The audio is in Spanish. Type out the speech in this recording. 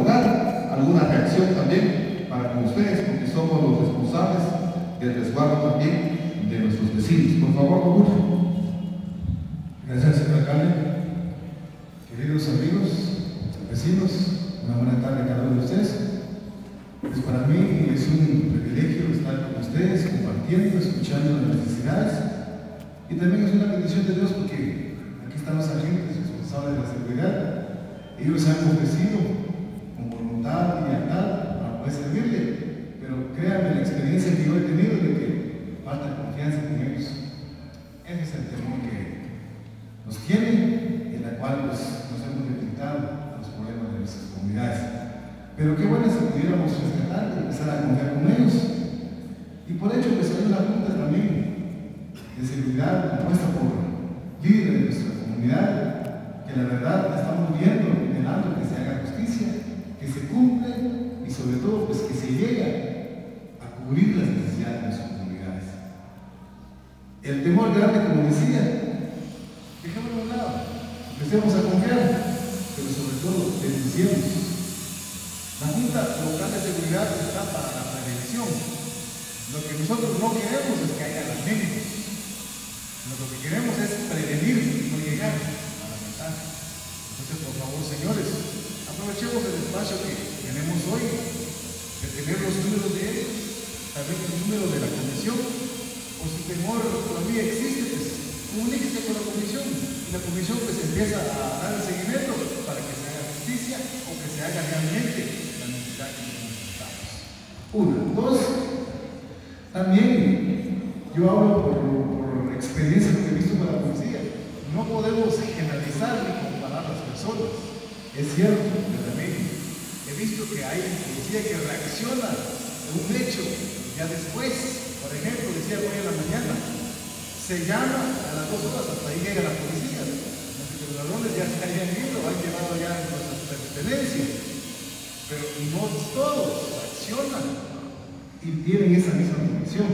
alguna reacción también para con ustedes, porque somos los responsables del resguardo también de nuestros vecinos. Por favor, con Gracias, señor alcalde. Queridos amigos, vecinos, una buena tarde a cada uno de ustedes. Pues para mí es un privilegio estar con ustedes, compartiendo, escuchando las necesidades. Y también es una bendición de Dios porque aquí están los agentes responsables de la seguridad. Ellos se han ofrecido con voluntad y lealtad para poder servirle. Pero créanme, la experiencia que yo he tenido de que falta confianza en ellos. Ese es el temor que nos tiene, en la cual pues, nos hemos a los problemas de nuestras comunidades. Pero qué bueno si pudiéramos rescatar y empezar a confiar con ellos. Y por hecho que salió una junta también de seguridad compuesta por líderes de nuestra comunidad, que la verdad estamos viendo, anhelando que se haga justicia, que se cumpla y sobre todo pues que se llegue a cubrir las necesidades de nuestras comunidades. El temor grande, como decía, dejémoslo a un lado, empecemos a confiar, pero sobre todo denunciemos. La Junta Local de Seguridad está para la prevención. Lo que nosotros no queremos es que haya médicos. Lo que queremos es prevenir y no llegar a lamentar. Entonces, por favor, señores, espacio que tenemos hoy de tener los números de ellos, saber el número de la comisión, o si temor todavía existe, pues comuníquese con la comisión y la comisión pues empieza a dar el seguimiento para que se haga justicia o que se haga realmente la necesidad que necesitamos. Una. Dos, también yo hablo por, por experiencia que he visto con la policía. No podemos generalizar ni comparar las personas. Es cierto, visto que hay policía que reacciona a un hecho ya después. Por ejemplo, decía hoy en la mañana, se llama a las dos horas, hasta ahí llega la policía. Los ladrones ya se hayan ido, han llevado ya nuestras pertenencias. Pero no todos accionan y tienen esa misma dimensión.